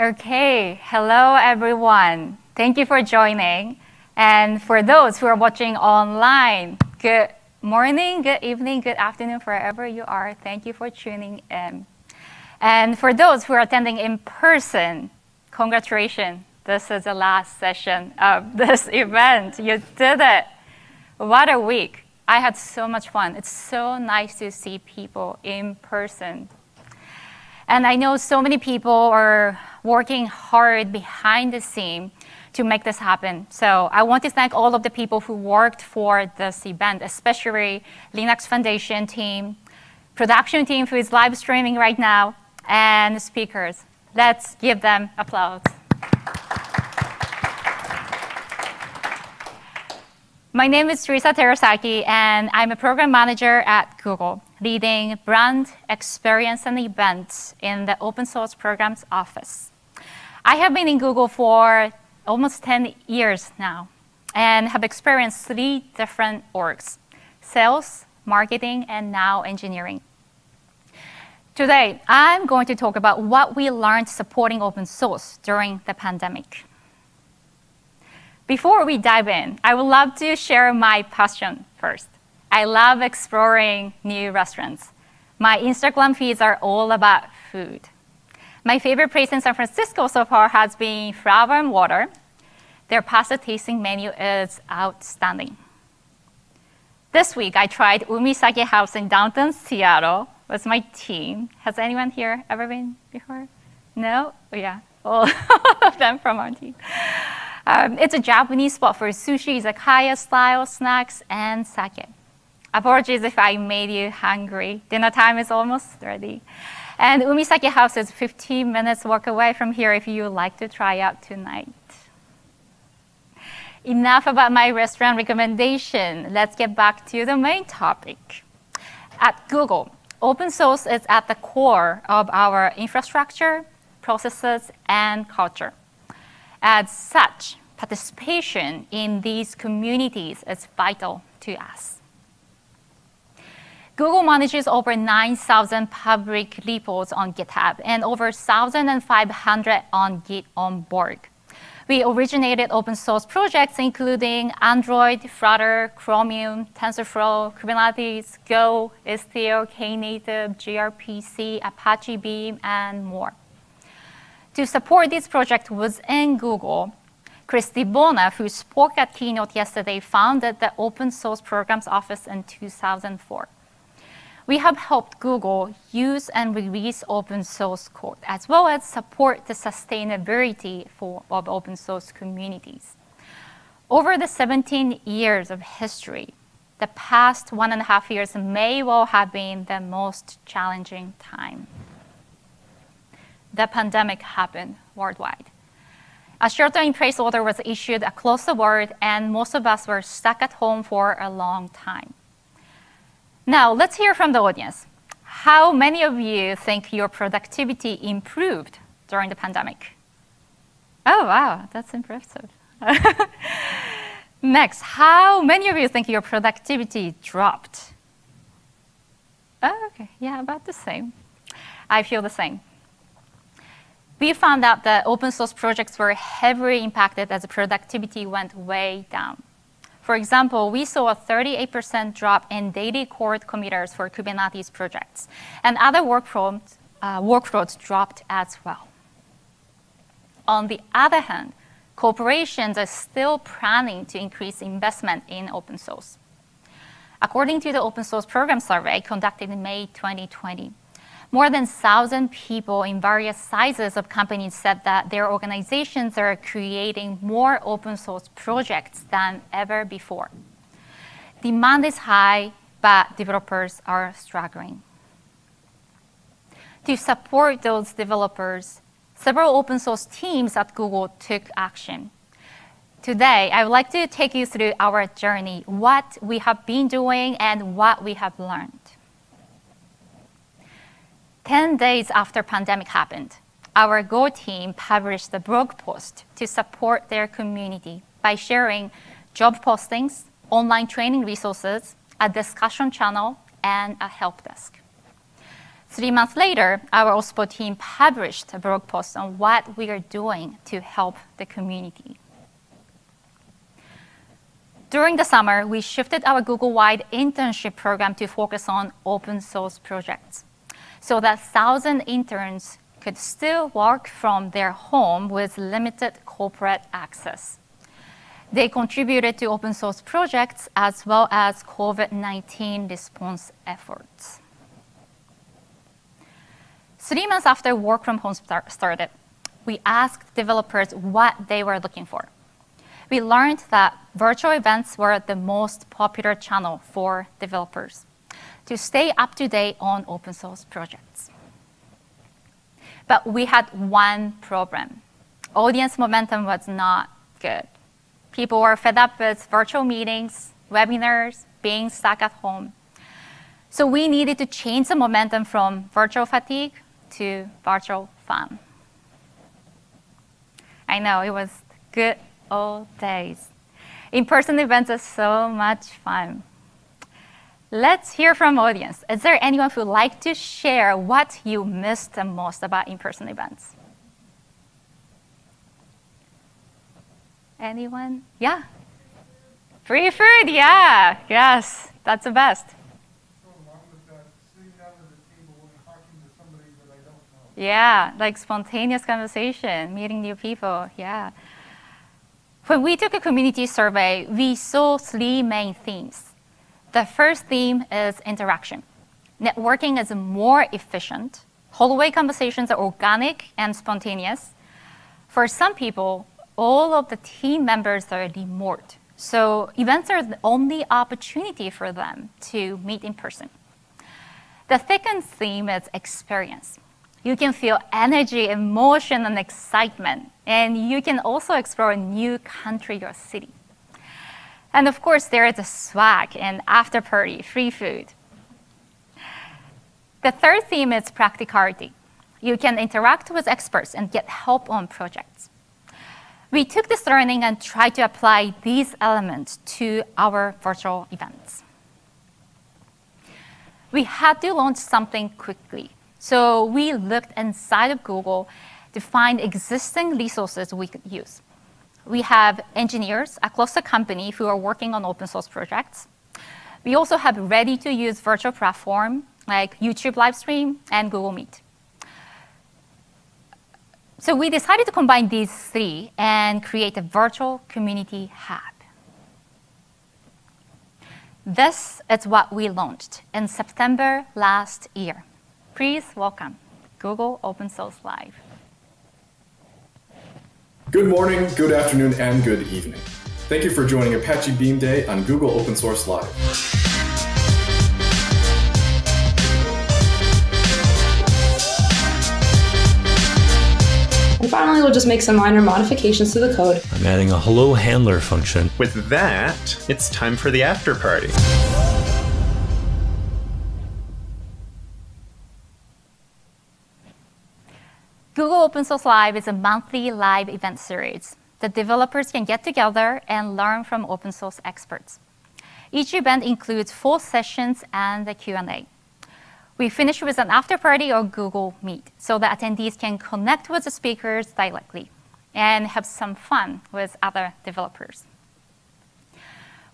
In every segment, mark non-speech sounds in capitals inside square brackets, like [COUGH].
Okay, hello everyone. Thank you for joining. And for those who are watching online, good morning, good evening, good afternoon, wherever you are. Thank you for tuning in. And for those who are attending in person, congratulations. This is the last session of [LAUGHS] this event. You did it. What a week. I had so much fun. It's so nice to see people in person. And I know so many people are working hard behind the scene to make this happen. So I want to thank all of the people who worked for this event, especially Linux Foundation team, production team who is live streaming right now, and speakers. Let's give them applause. My name is Teresa Terasaki, and I'm a program manager at Google, leading brand experience and events in the open source programs office. I have been in Google for almost 10 years now and have experienced three different orgs sales, marketing, and now engineering. Today, I'm going to talk about what we learned supporting open source during the pandemic. Before we dive in, I would love to share my passion first. I love exploring new restaurants. My Instagram feeds are all about food. My favorite place in San Francisco so far has been Flour and Water. Their pasta tasting menu is outstanding. This week, I tried Umi Sake House in downtown Seattle with my team. Has anyone here ever been before? No? Oh, yeah, all [LAUGHS] of them from our team. Um, it's a Japanese spot for sushi, izakaya style snacks, and sake. Apologies if I made you hungry. Dinner time is almost ready. And Umi Sake House is 15 minutes walk away from here if you would like to try out tonight. Enough about my restaurant recommendation. Let's get back to the main topic. At Google, open source is at the core of our infrastructure, processes, and culture. As such, participation in these communities is vital to us. Google manages over 9,000 public repos on GitHub and over 1,500 on Git on Borg. We originated open source projects including Android, Flutter, Chromium, TensorFlow, Kubernetes, Go, Istio, Knative, gRPC, Apache Beam, and more. To support this project within Google, Chris DiBona, who spoke at Keynote yesterday, founded the Open Source Programs Office in 2004. We have helped Google use and release open source code, as well as support the sustainability for, of open source communities. Over the 17 years of history, the past one and a half years may well have been the most challenging time. The pandemic happened worldwide. A shelter-in-place order was issued across the world, and most of us were stuck at home for a long time. Now, let's hear from the audience. How many of you think your productivity improved during the pandemic? Oh, wow, that's impressive. [LAUGHS] Next, how many of you think your productivity dropped? Oh, okay, yeah, about the same. I feel the same. We found out that open source projects were heavily impacted as productivity went way down. For example, we saw a 38% drop in daily core committers for Kubernetes projects, and other uh, workloads dropped as well. On the other hand, corporations are still planning to increase investment in open source. According to the Open Source Program Survey conducted in May 2020, more than 1,000 people in various sizes of companies said that their organizations are creating more open source projects than ever before. Demand is high, but developers are struggling. To support those developers, several open source teams at Google took action. Today, I would like to take you through our journey, what we have been doing and what we have learned. 10 days after pandemic happened, our Go team published a blog post to support their community by sharing job postings, online training resources, a discussion channel, and a help desk. Three months later, our OSPO team published a blog post on what we are doing to help the community. During the summer, we shifted our Google-wide internship program to focus on open source projects so that 1,000 interns could still work from their home with limited corporate access. They contributed to open source projects as well as COVID-19 response efforts. Three months after work from home start started, we asked developers what they were looking for. We learned that virtual events were the most popular channel for developers to stay up to date on open source projects. But we had one problem. Audience momentum was not good. People were fed up with virtual meetings, webinars, being stuck at home. So we needed to change the momentum from virtual fatigue to virtual fun. I know it was good old days. In-person events are so much fun. Let's hear from audience. Is there anyone who would like to share what you missed the most about in-person events? Anyone? Yeah. Free food, yeah, yes, that's the best. Yeah, like spontaneous conversation, meeting new people, yeah. When we took a community survey, we saw three main themes. The first theme is interaction. Networking is more efficient. Hallway conversations are organic and spontaneous. For some people, all of the team members are remote. So events are the only opportunity for them to meet in person. The second theme is experience. You can feel energy, emotion, and excitement. And you can also explore a new country or city. And of course, there is a swag and after party, free food. The third theme is practicality. You can interact with experts and get help on projects. We took this learning and tried to apply these elements to our virtual events. We had to launch something quickly. So we looked inside of Google to find existing resources we could use. We have engineers across the company who are working on open source projects. We also have ready to use virtual platform like YouTube Livestream and Google Meet. So we decided to combine these three and create a virtual community hub. This is what we launched in September last year. Please welcome Google Open Source Live. Good morning, good afternoon, and good evening. Thank you for joining Apache Beam Day on Google Open Source Live. And finally, we'll just make some minor modifications to the code. I'm adding a hello handler function. With that, it's time for the after party. Google Open Source Live is a monthly live event series that developers can get together and learn from open source experts. Each event includes four sessions and a Q&A. We finish with an after party or Google Meet so the attendees can connect with the speakers directly and have some fun with other developers.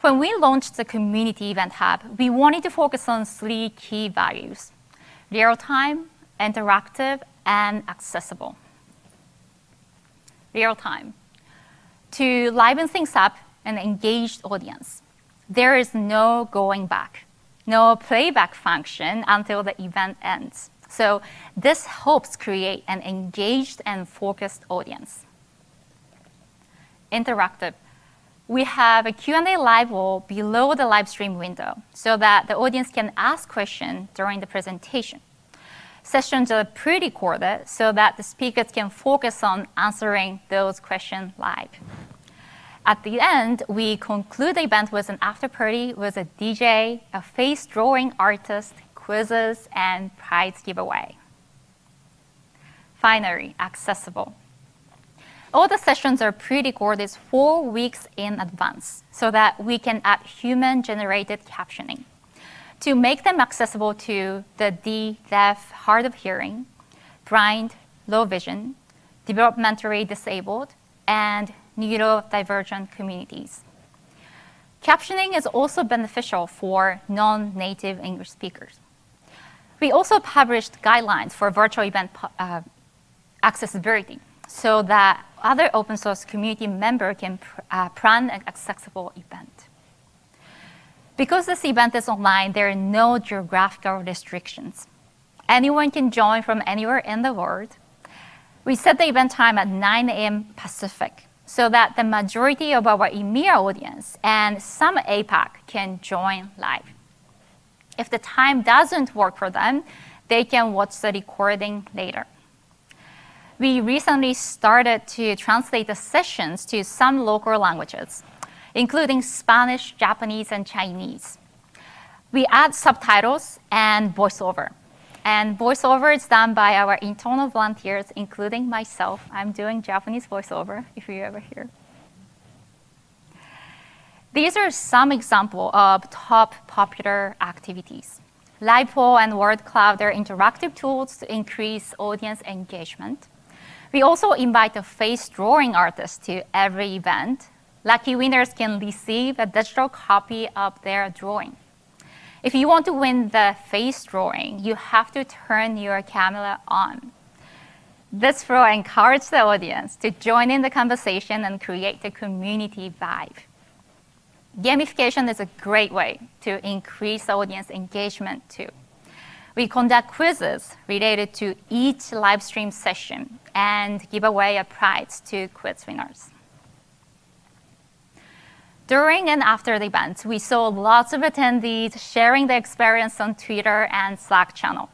When we launched the Community Event Hub, we wanted to focus on three key values, real-time, interactive, and accessible. Real-time. To liven things up and engaged audience, there is no going back no playback function until the event ends. So this helps create an engaged and focused audience. Interactive. We have a Q&A live wall below the live stream window so that the audience can ask questions during the presentation. Sessions are pre-recorded so that the speakers can focus on answering those questions live. At the end, we conclude the event with an after party with a DJ, a face drawing artist, quizzes, and prize giveaway. Finally, accessible. All the sessions are pre-recorded four weeks in advance so that we can add human-generated captioning. To make them accessible to the deaf, hard of hearing, blind, low vision, developmentally disabled, and neurodivergent communities. Captioning is also beneficial for non-native English speakers. We also published guidelines for virtual event uh, accessibility so that other open source community member can uh, plan an accessible event. Because this event is online, there are no geographical restrictions. Anyone can join from anywhere in the world. We set the event time at 9 a.m. Pacific so that the majority of our EMEA audience and some APAC can join live. If the time doesn't work for them, they can watch the recording later. We recently started to translate the sessions to some local languages, including Spanish, Japanese, and Chinese. We add subtitles and voiceover. And voiceover is done by our internal volunteers, including myself. I'm doing Japanese voiceover, if you ever hear. These are some examples of top popular activities. LivePoll and WordCloud are interactive tools to increase audience engagement. We also invite a face drawing artist to every event. Lucky winners can receive a digital copy of their drawing. If you want to win the face drawing, you have to turn your camera on. This flow encourages the audience to join in the conversation and create a community vibe. Gamification is a great way to increase audience engagement too. We conduct quizzes related to each live stream session and give away a prize to quiz winners. During and after the event, we saw lots of attendees sharing their experience on Twitter and Slack channel.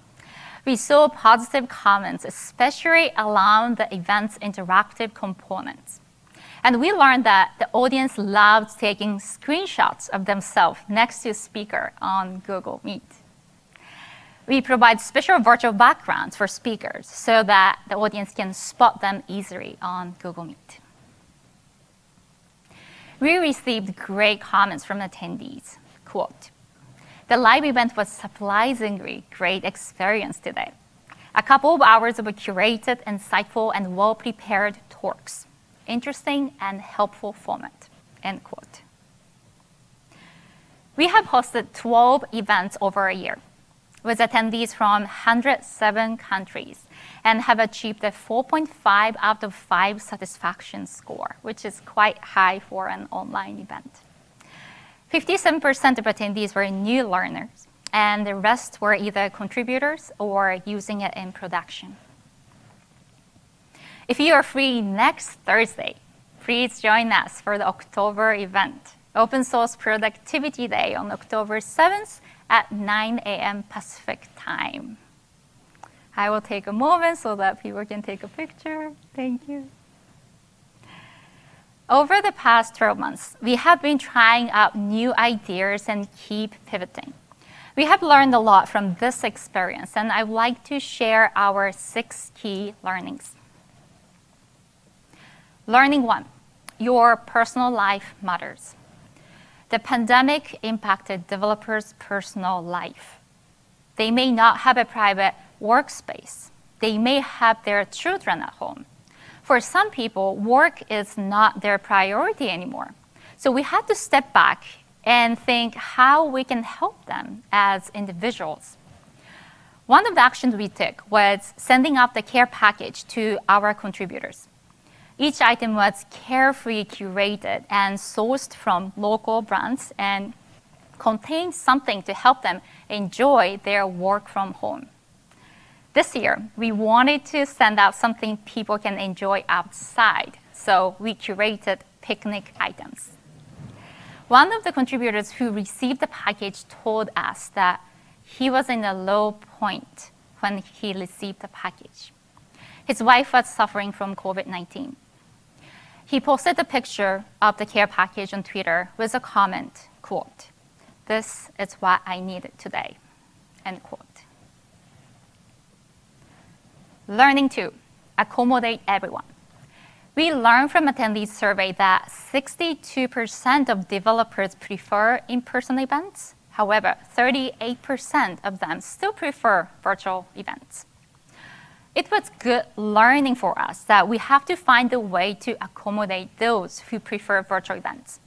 We saw positive comments, especially around the event's interactive components. And we learned that the audience loved taking screenshots of themselves next to a speaker on Google Meet. We provide special virtual backgrounds for speakers so that the audience can spot them easily on Google Meet. We received great comments from attendees. Quote, the live event was surprisingly great experience today. A couple of hours of curated, insightful, and well-prepared talks. Interesting and helpful format, end quote. We have hosted 12 events over a year with attendees from 107 countries and have achieved a 4.5 out of 5 satisfaction score, which is quite high for an online event. 57% of attendees were new learners, and the rest were either contributors or using it in production. If you are free next Thursday, please join us for the October event, Open Source Productivity Day on October 7th at 9 a.m. Pacific time. I will take a moment so that people can take a picture. Thank you. Over the past 12 months, we have been trying out new ideas and keep pivoting. We have learned a lot from this experience, and I'd like to share our six key learnings. Learning one, your personal life matters. The pandemic impacted developers' personal life. They may not have a private workspace. They may have their children at home. For some people, work is not their priority anymore. So we have to step back and think how we can help them as individuals. One of the actions we took was sending out the care package to our contributors. Each item was carefully curated and sourced from local brands and contained something to help them enjoy their work from home. This year, we wanted to send out something people can enjoy outside, so we curated picnic items. One of the contributors who received the package told us that he was in a low point when he received the package. His wife was suffering from COVID 19. He posted a picture of the care package on Twitter with a comment, quote, This is what I needed today, end quote. Learning to accommodate everyone. We learned from attendees survey that 62% of developers prefer in-person events However, 38% of them still prefer virtual events. It was good learning for us that we have to find a way to accommodate those who prefer virtual events.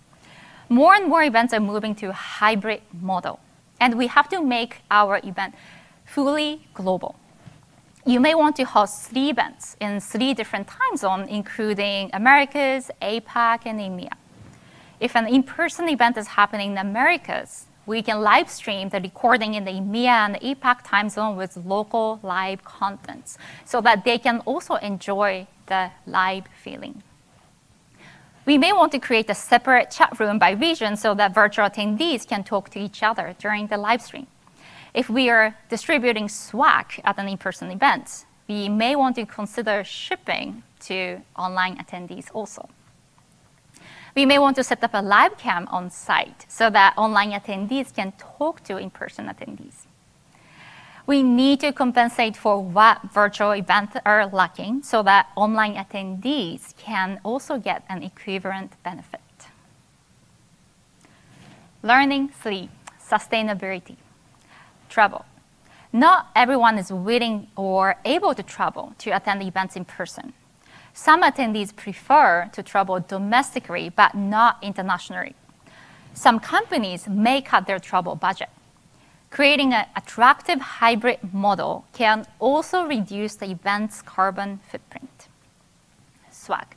More and more events are moving to a hybrid model, and we have to make our event fully global. You may want to host three events in three different time zones, including Americas, APAC, and EMEA. If an in-person event is happening in Americas, we can live stream the recording in the EMEA and APAC time zone with local live contents so that they can also enjoy the live feeling. We may want to create a separate chat room by region so that virtual attendees can talk to each other during the live stream. If we are distributing Swag at an in-person event, we may want to consider shipping to online attendees also. We may want to set up a live cam on site so that online attendees can talk to in-person attendees. We need to compensate for what virtual events are lacking so that online attendees can also get an equivalent benefit. Learning three, sustainability. Travel. Not everyone is willing or able to travel to attend events in person. Some attendees prefer to travel domestically but not internationally. Some companies may cut their travel budget. Creating an attractive hybrid model can also reduce the event's carbon footprint. Swag.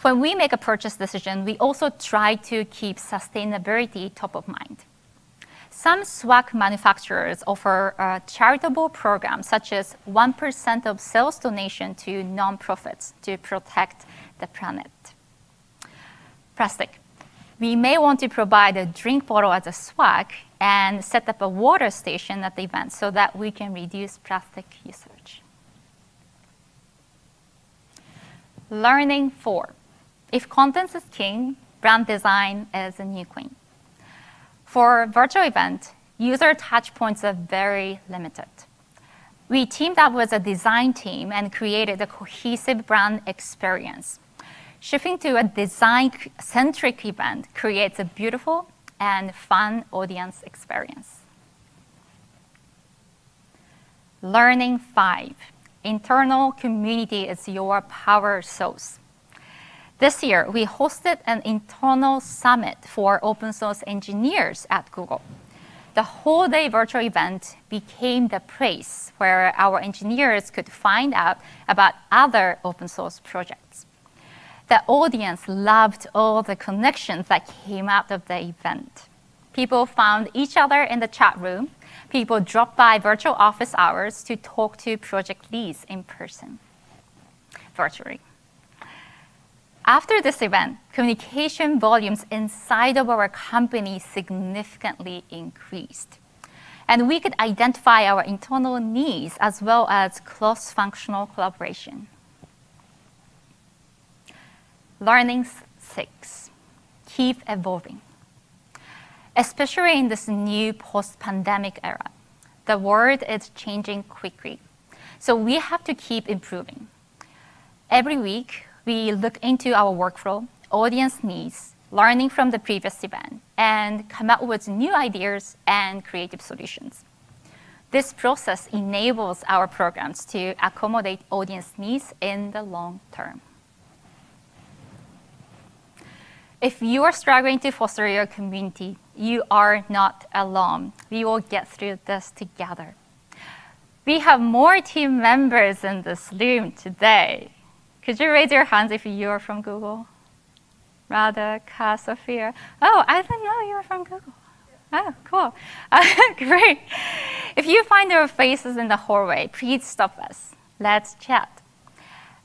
When we make a purchase decision, we also try to keep sustainability top of mind. Some swag manufacturers offer a charitable programs such as 1% of sales donation to nonprofits to protect the planet. Plastic. We may want to provide a drink bottle as a swag and set up a water station at the event so that we can reduce plastic usage. Learning four. If content is king, brand design is a new queen. For virtual event, user touchpoints are very limited. We teamed up with a design team and created a cohesive brand experience. Shifting to a design-centric event creates a beautiful and fun audience experience. Learning five, internal community is your power source. This year, we hosted an internal summit for open source engineers at Google. The whole day virtual event became the place where our engineers could find out about other open source projects. The audience loved all the connections that came out of the event. People found each other in the chat room. People dropped by virtual office hours to talk to project leads in person, virtually. After this event, communication volumes inside of our company significantly increased. And we could identify our internal needs as well as cross-functional collaboration. Learning six, keep evolving. Especially in this new post-pandemic era, the world is changing quickly. So we have to keep improving. Every week, we look into our workflow, audience needs, learning from the previous event, and come up with new ideas and creative solutions. This process enables our programs to accommodate audience needs in the long term. If you are struggling to foster your community, you are not alone. We will get through this together. We have more team members in this room today. Could you raise your hands if you are from Google? Radha, Ka, Sophia. Oh, I didn't know you were from Google. Oh, cool. Uh, [LAUGHS] great. If you find your faces in the hallway, please stop us. Let's chat.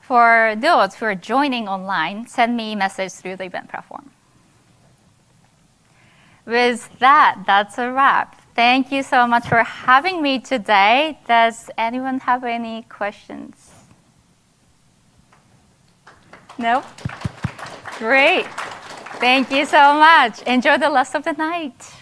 For those who are joining online, send me a message through the event platform. With that, that's a wrap. Thank you so much for having me today. Does anyone have any questions? No? Great. Thank you so much. Enjoy the rest of the night.